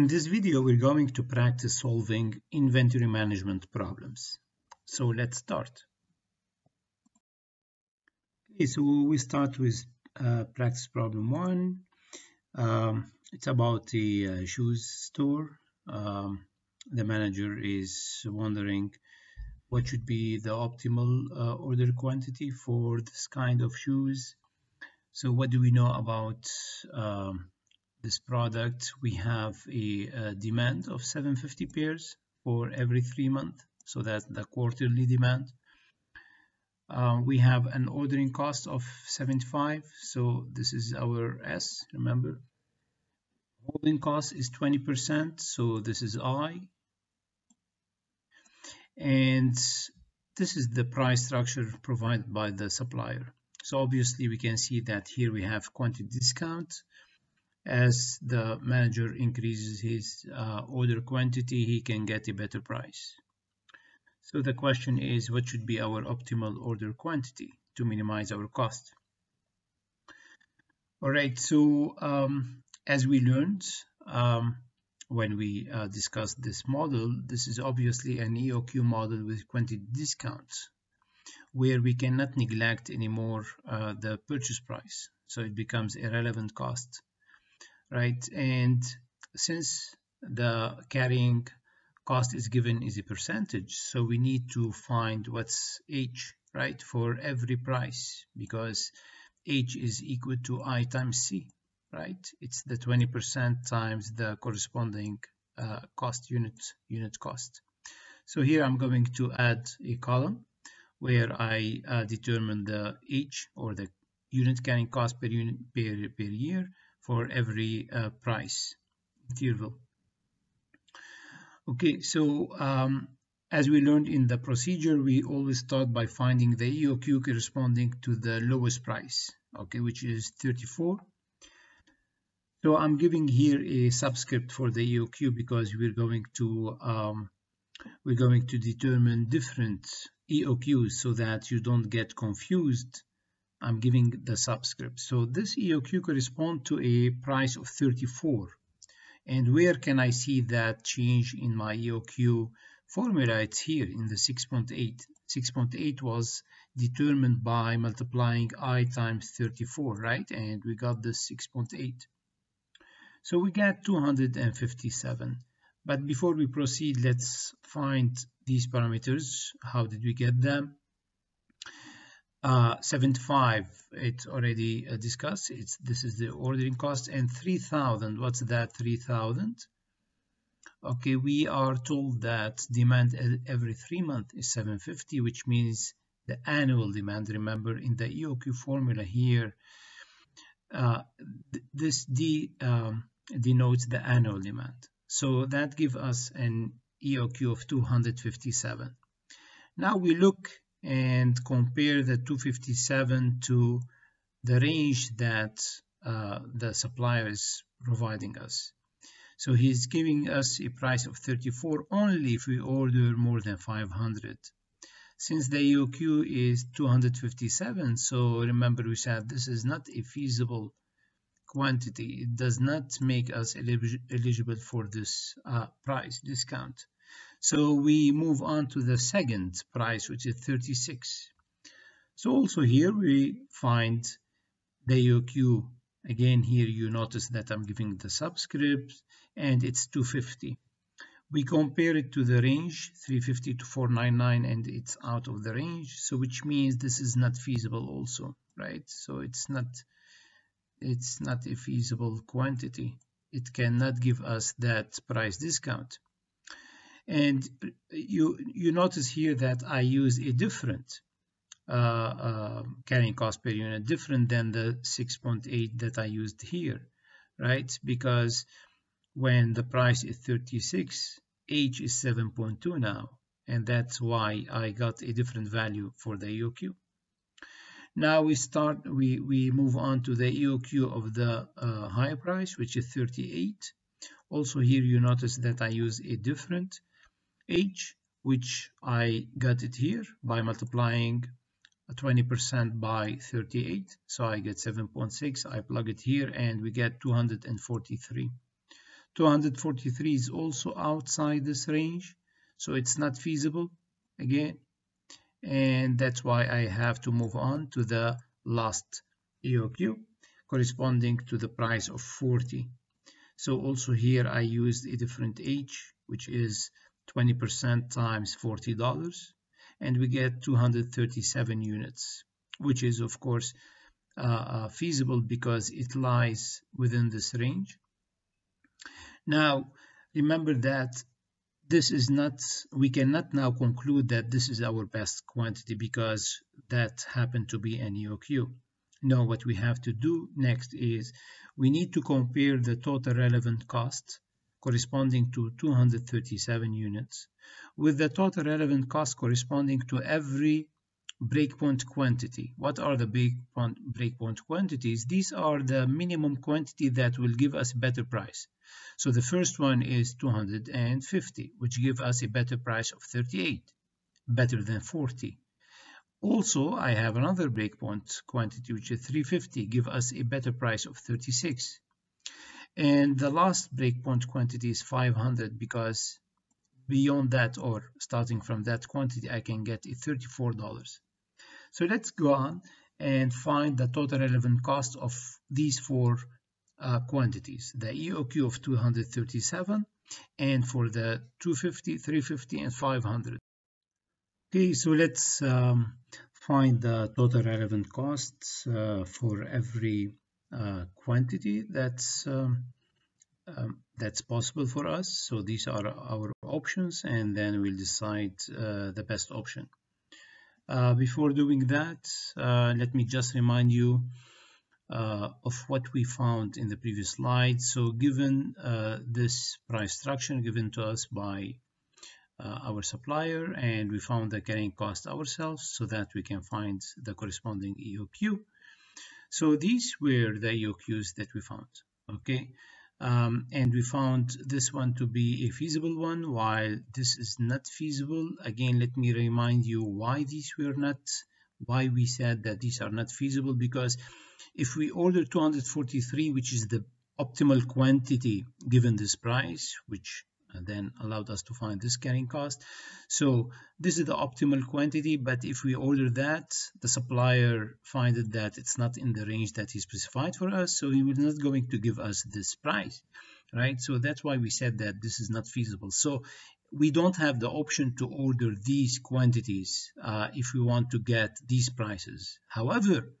In this video, we're going to practice solving inventory management problems. So let's start. Okay, so we start with uh, practice problem one. Um, it's about the uh, shoes store. Um, the manager is wondering what should be the optimal uh, order quantity for this kind of shoes. So what do we know about um, this product, we have a, a, demand of 750 pairs for every three months. So that's the quarterly demand. Uh, we have an ordering cost of 75. So this is our S, remember. Holding cost is 20%. So this is I. And this is the price structure provided by the supplier. So obviously we can see that here we have quantity discount as the manager increases his uh, order quantity, he can get a better price. So the question is, what should be our optimal order quantity to minimize our cost? All right, so um, as we learned um, when we uh, discussed this model, this is obviously an EOQ model with quantity discounts, where we cannot neglect anymore uh, the purchase price. So it becomes a relevant cost right? And since the carrying cost is given is a percentage, so we need to find what's H, right, for every price because H is equal to I times C, right? It's the 20% times the corresponding uh, cost unit, unit cost. So here I'm going to add a column where I uh, determine the H or the unit carrying cost per unit per, per year for every uh, price interval. Okay, so um, as we learned in the procedure, we always start by finding the EOQ corresponding to the lowest price, okay, which is 34. So I'm giving here a subscript for the EOQ because we're going to um, we're going to determine different EOQs so that you don't get confused I'm giving the subscript. So this EOQ correspond to a price of 34. And where can I see that change in my EOQ formula? It's here in the 6.8. 6.8 was determined by multiplying I times 34, right? And we got this 6.8. So we get 257. But before we proceed, let's find these parameters. How did we get them? Uh, 75 it's already uh, discussed. It's this is the ordering cost. And 3000 what's that 3000 okay we are told that demand every three months is 750 which means the annual demand. Remember in the EOQ formula here uh, th this D um, denotes the annual demand. So that gives us an EOQ of 257 now we look and compare the 257 to the range that uh, the supplier is providing us. So he's giving us a price of 34 only if we order more than 500. Since the EOQ is 257, so remember we said this is not a feasible quantity. It does not make us eligible for this uh, price discount. So we move on to the second price, which is 36. So also here we find the EOQ. Again, here you notice that I'm giving the subscript and it's 250. We compare it to the range 350 to 499 and it's out of the range. So which means this is not feasible also, right? So it's not it's not a feasible quantity. It cannot give us that price discount. And you, you notice here that I use a different uh, uh, carrying cost per unit, different than the 6.8 that I used here, right? Because when the price is 36, H is 7.2 now, and that's why I got a different value for the EOQ. Now we start, we, we move on to the EOQ of the uh, higher price, which is 38. Also here you notice that I use a different h, which I got it here by multiplying uh, 20% by 38. So I get 7.6. I plug it here and we get 243. 243 is also outside this range so it's not feasible again and that's why I have to move on to the last EOQ corresponding to the price of 40 so also here I used a different H which is 20% times $40 and we get 237 units which is of course uh, uh, feasible because it lies within this range. Now remember that this is not we cannot now conclude that this is our best quantity because that happened to be an EOQ no what we have to do next is we need to compare the total relevant cost corresponding to 237 units with the total relevant cost corresponding to every breakpoint quantity. What are the breakpoint quantities? These are the minimum quantity that will give us a better price. So the first one is 250, which give us a better price of 38, better than 40. Also, I have another breakpoint quantity, which is 350, give us a better price of 36. And the last breakpoint quantity is 500 because beyond that or starting from that quantity, I can get a $34. So let's go on and find the total relevant cost of these four uh, quantities, the EOQ of 237 and for the 250, 350 and 500. Okay, so let's um, find the total relevant costs uh, for every uh, quantity that's um, um, that's possible for us. So these are our options and then we'll decide uh, the best option. Uh, before doing that, uh, let me just remind you uh, of what we found in the previous slide. So given this price structure given to us by our supplier and we found the carrying cost ourselves so that we can find the corresponding EOQ. So these were the EOQs that we found. Okay, um, and we found this one to be a feasible one while this is not feasible again let me remind you why these were not why we said that these are not feasible because if we order 243 which is the optimal quantity given this price which and then allowed us to find this carrying cost. So this is the optimal quantity, but if we order that, the supplier finded that it's not in the range that he specified for us, so he was not going to give us this price, right? So that's why we said that this is not feasible. So we don't have the option to order these quantities uh, if we want to get these prices. However,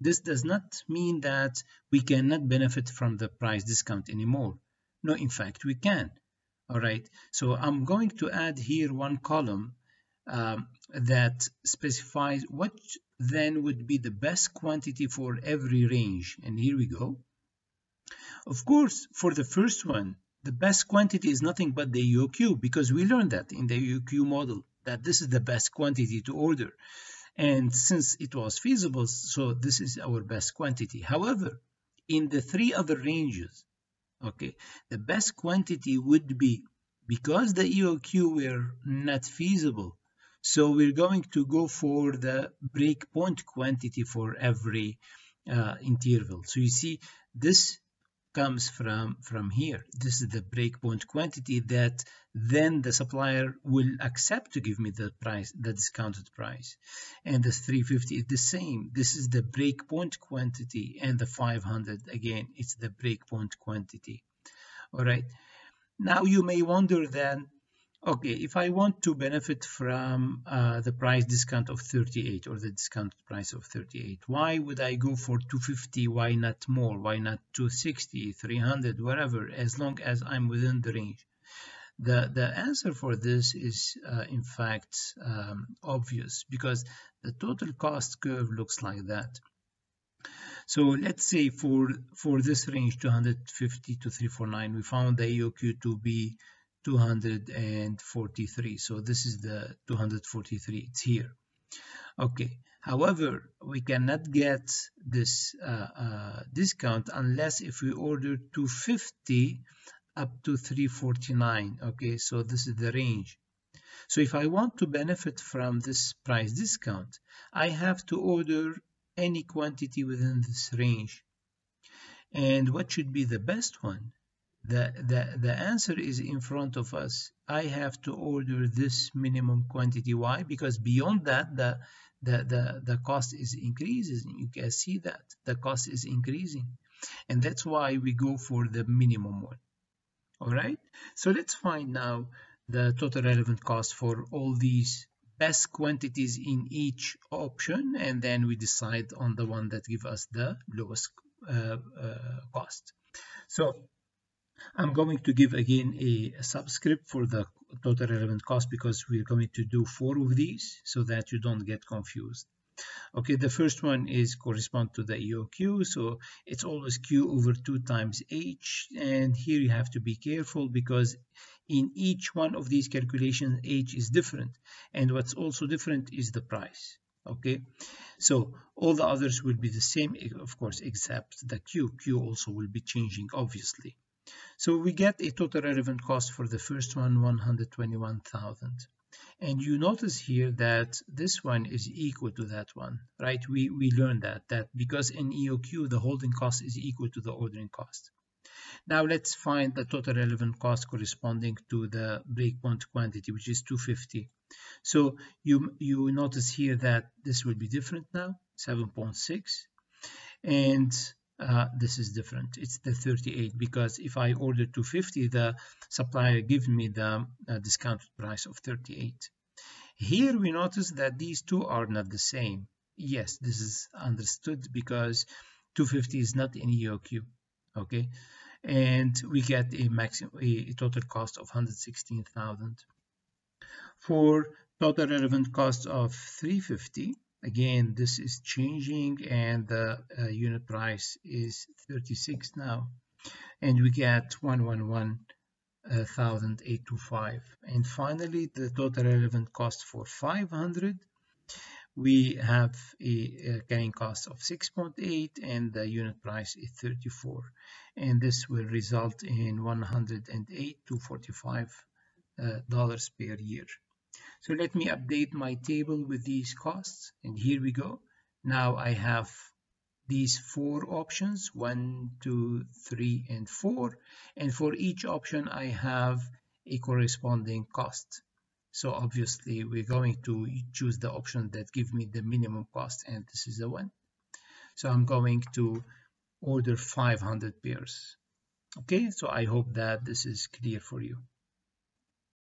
this does not mean that we cannot benefit from the price discount anymore. No, in fact, we can all right. So I'm going to add here one column um, that specifies what then would be the best quantity for every range. And here we go. Of course for the first one the best quantity is nothing but the EOQ because we learned that in the EOQ model that this is the best quantity to order. And since it was feasible so this is our best quantity. However in the three other ranges okay. The best quantity would be because the EOQ were not feasible so we're going to go for the breakpoint quantity for every uh, interval. So you see this comes from from here. This is the breakpoint quantity that then the supplier will accept to give me the price the discounted price. And the 350 is the same. This is the breakpoint quantity and the 500 again it's the breakpoint quantity. All right. Now you may wonder then okay if i want to benefit from uh, the price discount of 38 or the discounted price of 38 why would i go for 250 why not more? Why not 260 300 whatever as long as i'm within the range? The the answer for this is uh, in fact um, obvious because the total cost curve looks like that. So let's say for, for this range 250 to 349, we found the EOQ to be 243. So this is the 243, it's here. Okay, however, we cannot get this uh, uh, discount unless if we order 250 up to 349. Okay, so this is the range. So if I want to benefit from this price discount, I have to order any quantity within this range. And what should be the best one? The, the, the answer is in front of us. I have to order this minimum quantity. Why? Because beyond that, the, the, the, the cost is increasing. You can see that the cost is increasing. And that's why we go for the minimum one. All right. So let's find now the total relevant cost for all these best quantities in each option. And then we decide on the one that give us the lowest uh, uh, cost. So I'm going to give again a, subscript for the total relevant cost because we're going to do four of these so that you don't get confused. Okay, the first one is correspond to the EOQ, so it's always Q over 2 times H, and here you have to be careful because in each one of these calculations, H is different, and what's also different is the price. Okay, so all the others will be the same, of course, except the Q. Q also will be changing, obviously. So we get a total relevant cost for the first one, 121,000. And you notice here that this one is equal to that one, right? We, we learned that, that because in EOQ, the holding cost is equal to the ordering cost. Now let's find the total relevant cost corresponding to the breakpoint quantity, which is 250. So you, you notice here that this will be different now, 7.6. And uh, this is different. It's the 38 because if I order 250, the supplier gives me the uh, discounted price of 38. Here we notice that these two are not the same. Yes, this is understood because 250 is not in EOQ. Okay, and we get a maximum a total cost of 116,000. For total relevant cost of 350, again this is changing and the uh, unit price is 36 now. And we get 111,825 uh, and finally the total relevant cost for 500 we have a, carrying cost of 6.8 and the unit price is 34 and this will result in 108 to 45 uh, dollars per year so let me update my table with these costs. And here we go. Now I have these four options, one, two, three, and four. And for each option, I have a corresponding cost. So obviously we're going to choose the option that give me the minimum cost and this is the one. So I'm going to order 500 pairs. Okay, so I hope that this is clear for you.